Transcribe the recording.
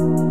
you.